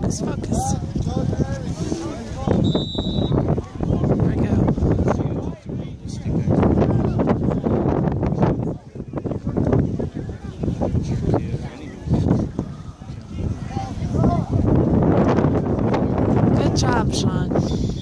Focus, focus. There we go. Good job, Sean.